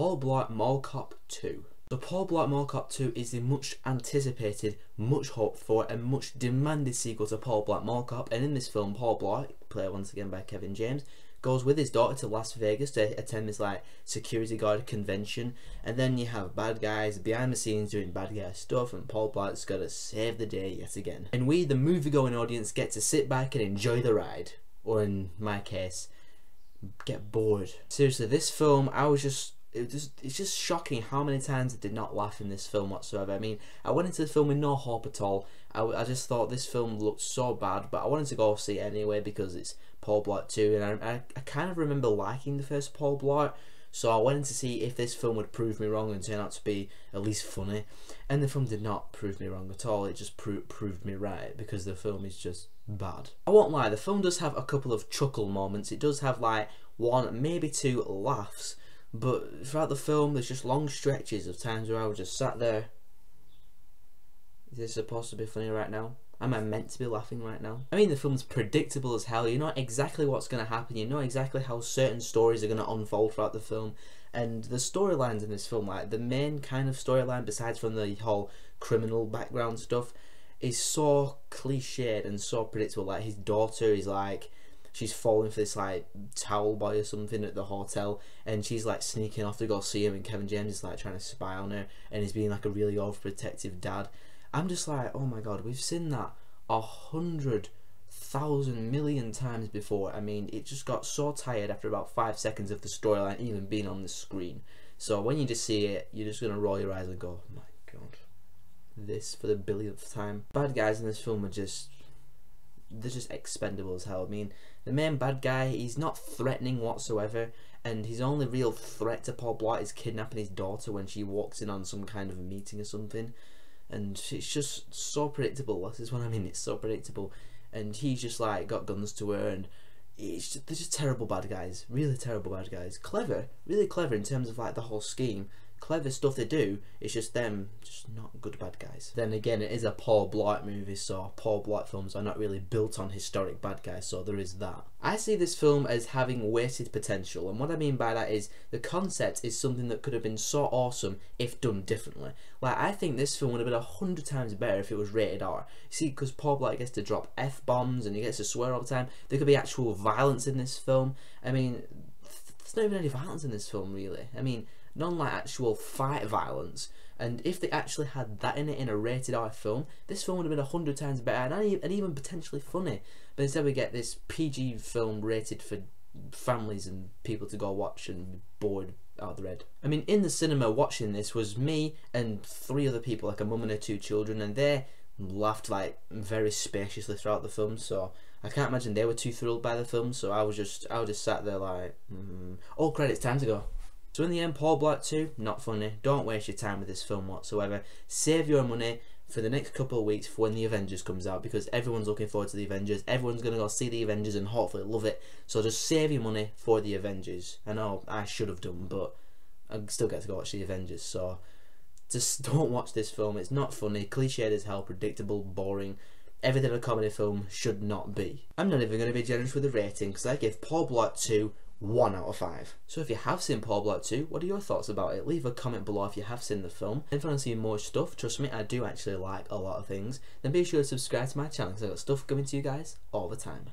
Blart Mall Cop 2. The Paul Blart Mall Cop 2 is the much anticipated, much hoped for, and much demanded sequel to Paul Blart Mall Cop. And in this film, Paul Blart, played once again by Kevin James, goes with his daughter to Las Vegas to attend this like security guard convention. And then you have bad guys behind the scenes doing bad guy stuff, and Paul Blart's got to save the day yet again. And we, the movie-going audience, get to sit back and enjoy the ride, or in my case, get bored. Seriously, this film, I was just it just it's just shocking how many times I did not laugh in this film whatsoever. I mean, I went into the film with no hope at all. I, I just thought this film looked so bad, but I wanted to go see it anyway because it's Paul Blart 2, and I, I, I kind of remember liking the first Paul Blart, so I went in to see if this film would prove me wrong and turn out to be at least funny. And the film did not prove me wrong at all, it just pro proved me right because the film is just bad. I won't lie, the film does have a couple of chuckle moments, it does have like one, maybe two laughs but throughout the film, there's just long stretches of times where I was just sat there. Is this supposed to be funny right now? Am I meant to be laughing right now? I mean, the film's predictable as hell. You know exactly what's going to happen. You know exactly how certain stories are going to unfold throughout the film. And the storylines in this film, like the main kind of storyline, besides from the whole criminal background stuff, is so cliched and so predictable. Like his daughter is like she's falling for this like towel boy or something at the hotel and she's like sneaking off to go see him and Kevin James is like trying to spy on her and he's being like a really overprotective dad. I'm just like, oh my god, we've seen that a hundred thousand million times before. I mean, it just got so tired after about five seconds of the storyline even being on the screen. So when you just see it, you're just gonna roll your eyes and go, oh my god, this for the billionth time. Bad guys in this film are just they're just expendable as hell. I mean, the main bad guy, he's not threatening whatsoever, and his only real threat to Paul Blart is kidnapping his daughter when she walks in on some kind of a meeting or something. And it's just so predictable. This is what I mean. It's so predictable, and he's just like got guns to her, and it's just, they're just terrible bad guys. Really terrible bad guys. Clever, really clever in terms of like the whole scheme clever stuff they do. It's just them, just not good bad guys. Then again, it is a Paul Blart movie, so Paul Blart films are not really built on historic bad guys, so there is that. I see this film as having wasted potential, and what I mean by that is the concept is something that could have been so awesome if done differently. Like, I think this film would have been a hundred times better if it was rated R. See, because Paul Blart gets to drop F bombs and he gets to swear all the time. There could be actual violence in this film. I mean, there's not even any violence in this film, really. I mean, none like actual fight violence. And if they actually had that in it in a rated R film, this film would have been a hundred times better and, and even potentially funny. But instead, we get this PG film rated for families and people to go watch and be bored out of the red. I mean, in the cinema watching this was me and three other people, like a mum and her two children, and they laughed like very spaciously throughout the film. So I can't imagine they were too thrilled by the film. So I was just, I was just sat there like, mm, all credits, time to go. So in the end, Paul Blart 2, not funny. Don't waste your time with this film whatsoever. Save your money for the next couple of weeks for when the Avengers comes out because everyone's looking forward to the Avengers. Everyone's going to go see the Avengers and hopefully love it. So just save your money for the Avengers. I know I should have done, but I still get to go watch the Avengers. So just don't watch this film. It's not funny, cliched as hell, predictable, boring. Everything a comedy film should not be. I'm not even going to be generous with the rating because I give Paul Blart 2 1 out of 5. So if you have seen Paul Blart 2, what are your thoughts about it? Leave a comment below if you have seen the film. If you want to see more stuff, trust me, I do actually like a lot of things, then be sure to subscribe to my channel because I've got stuff coming to you guys all the time.